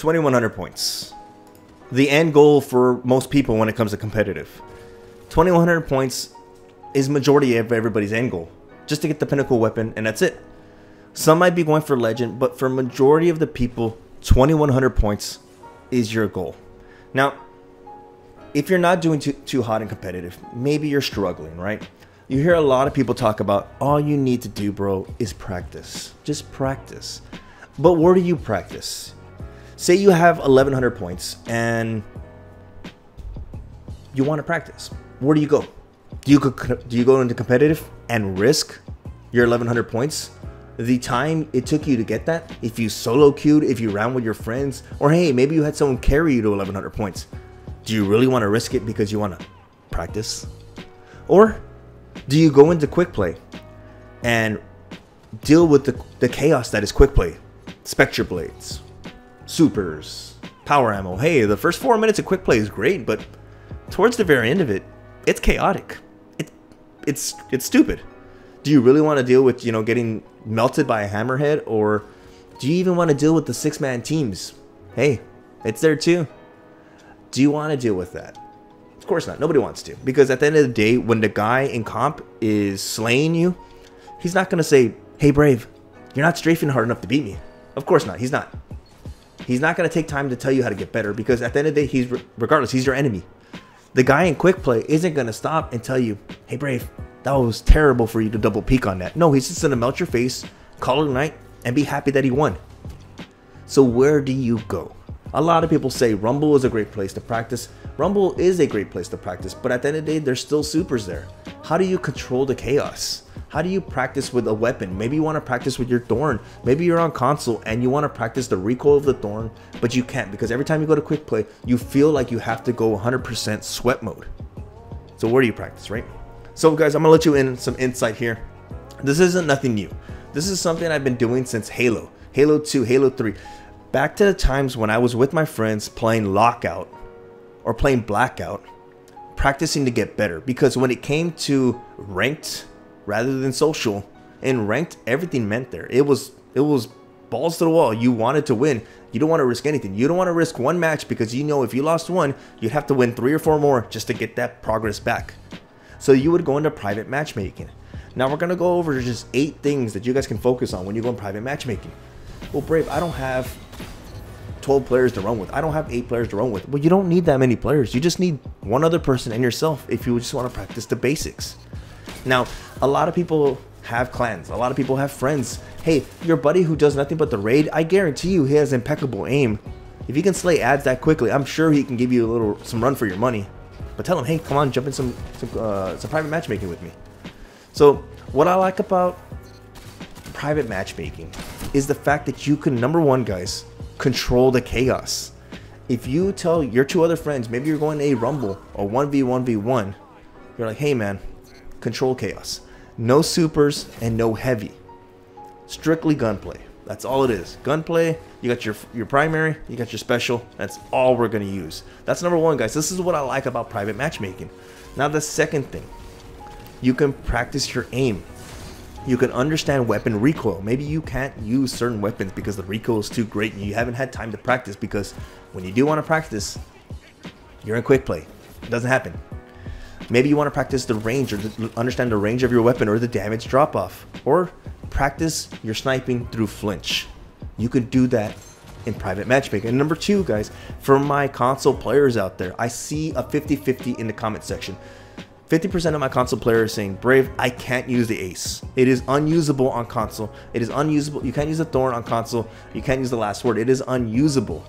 2100 points. The end goal for most people when it comes to competitive. 2100 points is majority of everybody's end goal. Just to get the pinnacle weapon and that's it. Some might be going for legend, but for majority of the people, 2100 points is your goal. Now, if you're not doing too, too hot and competitive, maybe you're struggling, right? You hear a lot of people talk about all you need to do, bro, is practice. Just practice. But where do you practice? Say you have 1100 points and you want to practice. Where do you go? Do you go, do you go into competitive and risk your 1100 points? The time it took you to get that, if you solo queued, if you ran with your friends, or hey, maybe you had someone carry you to 1100 points. Do you really want to risk it because you want to practice? Or do you go into quick play and deal with the, the chaos that is quick play? Spectral Blades, supers, power ammo. Hey, the first four minutes of quick play is great, but towards the very end of it, it's chaotic. It, it's it's stupid. Do you really want to deal with you know getting melted by a hammerhead, or do you even want to deal with the six man teams? Hey, it's there too. Do you want to deal with that? Of course not. Nobody wants to. Because at the end of the day, when the guy in comp is slaying you, he's not going to say, hey, Brave, you're not strafing hard enough to beat me. Of course not. He's not. He's not going to take time to tell you how to get better because at the end of the day, he's regardless, he's your enemy. The guy in quick play isn't going to stop and tell you, hey, Brave, that was terrible for you to double peek on that. No, he's just going to melt your face, call it a night, and be happy that he won. So where do you go? A lot of people say Rumble is a great place to practice. Rumble is a great place to practice, but at the end of the day, there's still supers there. How do you control the chaos? How do you practice with a weapon? Maybe you want to practice with your Thorn. Maybe you're on console and you want to practice the recoil of the Thorn, but you can't because every time you go to quick play, you feel like you have to go 100% sweat mode. So where do you practice, right? So guys, I'm gonna let you in some insight here. This isn't nothing new. This is something I've been doing since Halo, Halo 2, Halo 3 back to the times when I was with my friends playing Lockout or playing Blackout, practicing to get better. Because when it came to ranked rather than social, in ranked, everything meant there. It was it was balls to the wall. You wanted to win. You don't want to risk anything. You don't want to risk one match because you know if you lost one, you'd have to win three or four more just to get that progress back. So you would go into private matchmaking. Now we're gonna go over just eight things that you guys can focus on when you go in private matchmaking. Well, Brave, I don't have 12 players to run with. I don't have eight players to run with. Well, you don't need that many players. You just need one other person and yourself if you just want to practice the basics. Now, a lot of people have clans. A lot of people have friends. Hey, your buddy who does nothing but the raid, I guarantee you he has impeccable aim. If he can slay ads that quickly, I'm sure he can give you a little some run for your money. But tell him, hey, come on, jump in some some, uh, some private matchmaking with me. So what I like about private matchmaking is the fact that you can number one, guys, control the chaos. If you tell your two other friends, maybe you're going to a rumble or 1v1v1, you're like, hey man, control chaos. No supers and no heavy. Strictly gunplay. That's all it is. Gunplay, you got your your primary, you got your special. That's all we're going to use. That's number one, guys. This is what I like about private matchmaking. Now, the second thing, you can practice your aim you can understand weapon recoil. Maybe you can't use certain weapons because the recoil is too great and you haven't had time to practice because when you do want to practice, you're in quick play. It doesn't happen. Maybe you want to practice the range or understand the range of your weapon or the damage drop off or practice your sniping through flinch. You can do that in private matchmaking. And number two, guys, for my console players out there, I see a 50-50 in the comment section. 50% of my console players saying, Brave, I can't use the Ace. It is unusable on console. It is unusable. You can't use the Thorn on console. You can't use the last word. It is unusable.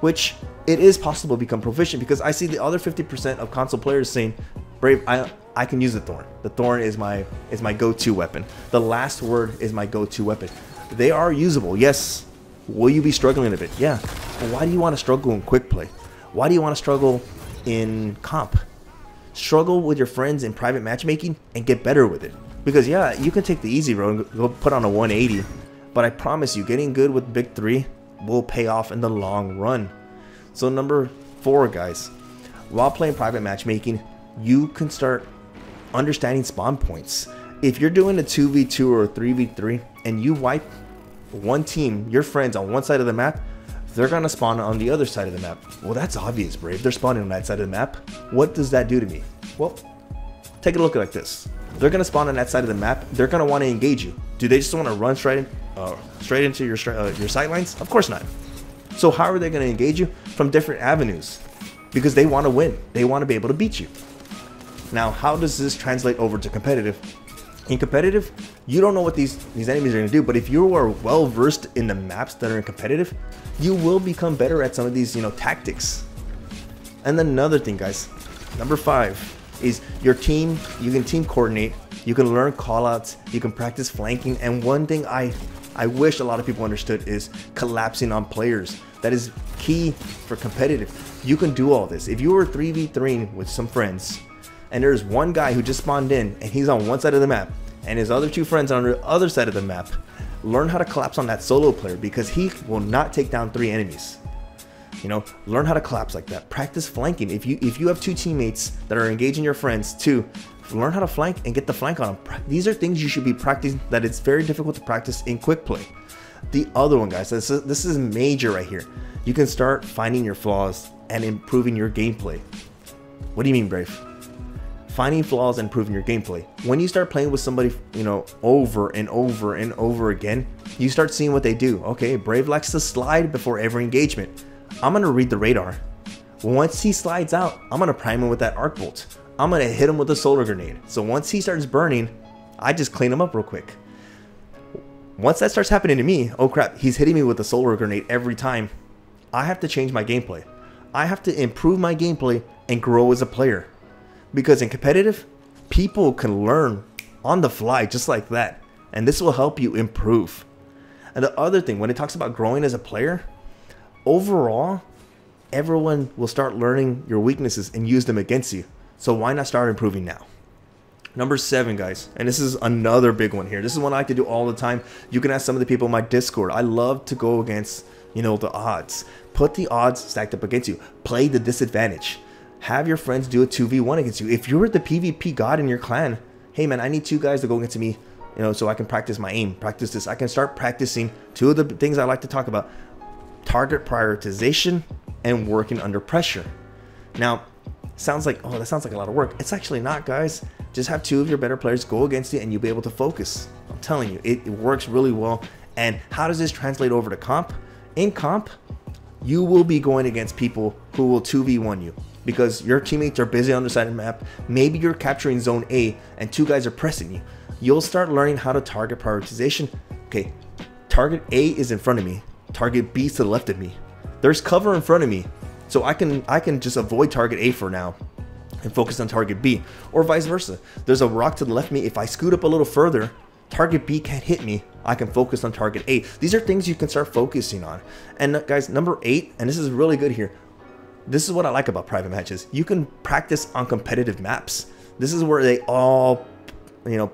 Which it is possible to become proficient because I see the other 50% of console players saying, Brave, I I can use the Thorn. The Thorn is my is my go-to weapon. The last word is my go-to weapon. They are usable. Yes. Will you be struggling a bit? Yeah. Why do you want to struggle in quick play? Why do you want to struggle in comp? Struggle with your friends in private matchmaking and get better with it. Because yeah, you can take the easy road and go put on a 180, but I promise you, getting good with Big 3 will pay off in the long run. So number 4 guys, while playing private matchmaking, you can start understanding spawn points. If you're doing a 2v2 or a 3v3 and you wipe one team, your friends on one side of the map, they're gonna spawn on the other side of the map. Well, that's obvious, Brave. They're spawning on that side of the map. What does that do to me? Well, take a look like this. They're gonna spawn on that side of the map. They're gonna want to engage you. Do they just want to run straight uh, straight into your uh, your sight lines? Of course not. So how are they gonna engage you? From different avenues, because they want to win. They want to be able to beat you. Now, how does this translate over to competitive? In competitive, you don't know what these, these enemies are going to do, but if you are well versed in the maps that are in competitive, you will become better at some of these, you know, tactics. And then another thing, guys, number five is your team, you can team coordinate, you can learn callouts, you can practice flanking, and one thing I I wish a lot of people understood is collapsing on players. That is key for competitive. You can do all this. If you were 3v3 with some friends, and there's one guy who just spawned in and he's on one side of the map and his other two friends on the other side of the map, learn how to collapse on that solo player because he will not take down three enemies. You know, learn how to collapse like that. Practice flanking. If you if you have two teammates that are engaging your friends too, learn how to flank and get the flank on them. These are things you should be practicing that it's very difficult to practice in quick play. The other one, guys, this is, this is major right here. You can start finding your flaws and improving your gameplay. What do you mean, Brave? Finding flaws and improving your gameplay. When you start playing with somebody, you know, over and over and over again, you start seeing what they do. Okay, Brave likes to slide before every engagement. I'm gonna read the radar. Once he slides out, I'm gonna prime him with that arc bolt. I'm gonna hit him with a solar grenade. So once he starts burning, I just clean him up real quick. Once that starts happening to me, oh crap, he's hitting me with a solar grenade every time. I have to change my gameplay. I have to improve my gameplay and grow as a player. Because in competitive, people can learn on the fly just like that. And this will help you improve. And the other thing, when it talks about growing as a player, overall, everyone will start learning your weaknesses and use them against you. So why not start improving now? Number seven, guys, and this is another big one here. This is one I like to do all the time. You can ask some of the people in my Discord. I love to go against, you know, the odds. Put the odds stacked up against you. Play the disadvantage have your friends do a 2v1 against you. If you're the PvP god in your clan, hey man, I need two guys to go against me, you know, so I can practice my aim, practice this. I can start practicing two of the things I like to talk about target prioritization and working under pressure. Now, sounds like, oh, that sounds like a lot of work. It's actually not, guys. Just have two of your better players go against you and you'll be able to focus. I'm telling you, it, it works really well. And how does this translate over to comp? In comp, you will be going against people who will 2v1 you because your teammates are busy on the side of the map. Maybe you're capturing zone A and two guys are pressing you. You'll start learning how to target prioritization. Okay, target A is in front of me. Target B is to the left of me. There's cover in front of me. So I can I can just avoid target A for now and focus on target B or vice versa. There's a rock to the left of me. If I scoot up a little further, target B can't hit me. I can focus on target A. These are things you can start focusing on. And uh, guys, number eight, and this is really good here this is what I like about private matches. You can practice on competitive maps. This is where they all, you know,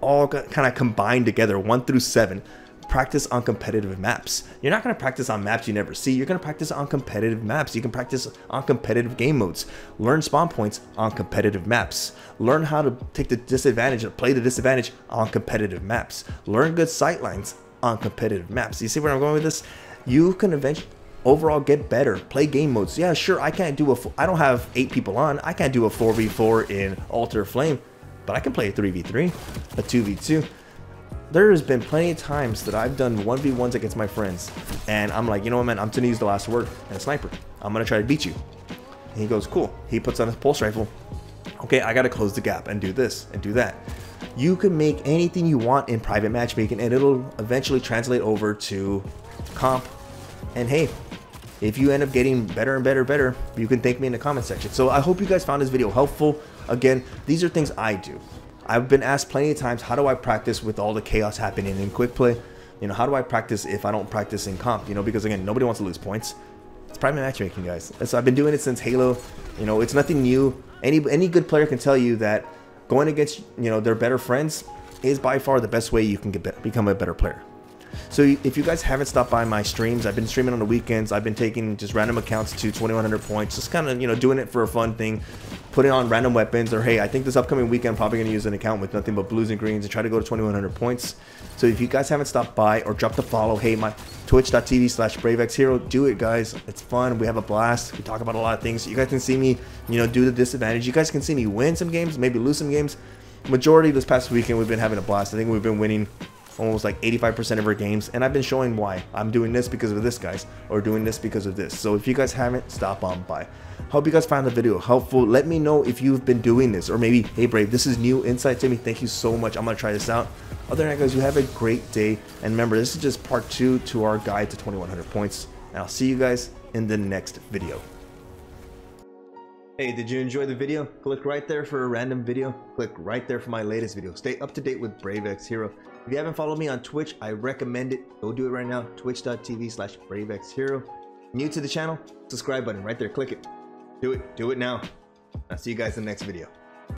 all kind of combine together, one through seven. Practice on competitive maps. You're not going to practice on maps you never see. You're going to practice on competitive maps. You can practice on competitive game modes. Learn spawn points on competitive maps. Learn how to take the disadvantage and play the disadvantage on competitive maps. Learn good sight lines on competitive maps. You see where I'm going with this? You can eventually overall get better play game modes. Yeah sure i can't do a i don't have eight people on. I can't do a 4v4 in Altar Flame but i can play a 3v3 a 2v2 there has been plenty of times that i've done 1v1s against my friends and i'm like you know what man? I'm gonna use the last word and a sniper. I'm gonna try to beat you. And he goes cool. He puts on his pulse rifle. Okay i gotta close the gap and do this and do that. You can make anything you want in private matchmaking and it'll eventually translate over to comp and hey if you end up getting better and better and better, you can thank me in the comment section. So I hope you guys found this video helpful. Again, these are things I do. I've been asked plenty of times, how do I practice with all the chaos happening in quick play? You know, how do I practice if I don't practice in comp? You know, because again, nobody wants to lose points. It's private matchmaking, guys. So I've been doing it since Halo. You know, it's nothing new. Any any good player can tell you that going against you know their better friends is by far the best way you can get become a better player. So if you guys haven't stopped by my streams, I've been streaming on the weekends. I've been taking just random accounts to 2100 points, just kind of, you know, doing it for a fun thing, putting on random weapons or, hey, I think this upcoming weekend I'm probably going to use an account with nothing but blues and greens and try to go to 2100 points. So if you guys haven't stopped by or dropped a follow, hey, my twitch.tv slash bravexhero do it guys. It's fun. We have a blast. We talk about a lot of things. You guys can see me you know do the disadvantage. You guys can see me win some games maybe lose some games. Majority this past weekend we've been having a blast. I think we've been winning almost like 85% of her games and I've been showing why. I'm doing this because of this guys or doing this because of this. So if you guys haven't, stop on by. Hope you guys found the video helpful. Let me know if you've been doing this or maybe, hey Brave, this is new insight to me. Thank you so much. I'm gonna try this out. Other than that guys, you have a great day. And remember, this is just part two to our guide to 2100 points. And I'll see you guys in the next video. Hey, did you enjoy the video? Click right there for a random video. Click right there for my latest video. Stay up to date with Brave X Hero. If you haven't followed me on Twitch, I recommend it. Go do it right now. Twitch.tv slash BraveXHero. New to the channel, subscribe button right there. Click it. Do it. Do it now. I'll see you guys in the next video.